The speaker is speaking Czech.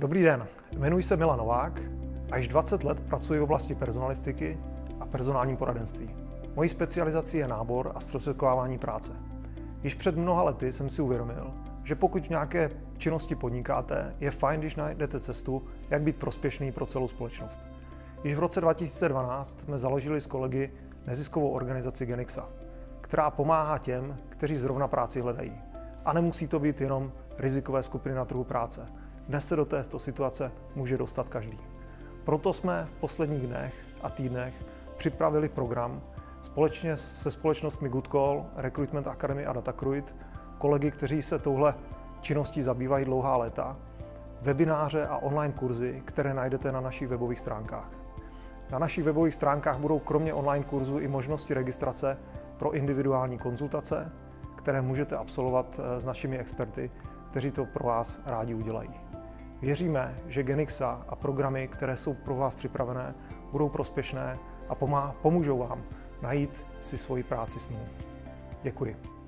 Dobrý den, jmenuji se Milan Novák a již 20 let pracuji v oblasti personalistiky a personálním poradenství. Mojí specializací je nábor a zprostředkovávání práce. Již před mnoha lety jsem si uvědomil, že pokud v nějaké činnosti podnikáte, je fajn, když najdete cestu, jak být prospěšný pro celou společnost. Již v roce 2012 jsme založili s kolegy neziskovou organizaci Genixa, která pomáhá těm, kteří zrovna práci hledají. A nemusí to být jenom rizikové skupiny na trhu práce. Dnes se do této situace může dostat každý. Proto jsme v posledních dnech a týdnech připravili program společně se společnostmi Good Call, Recruitment Academy a Datacruit, kolegy, kteří se touhle činností zabývají dlouhá léta, webináře a online kurzy, které najdete na našich webových stránkách. Na našich webových stránkách budou kromě online kurzu i možnosti registrace pro individuální konzultace, které můžete absolvovat eh, s našimi experty, kteří to pro vás rádi udělají. Věříme, že Genixa a programy, které jsou pro vás připravené, budou prospěšné a pomůžou vám najít si svoji práci snů. Děkuji.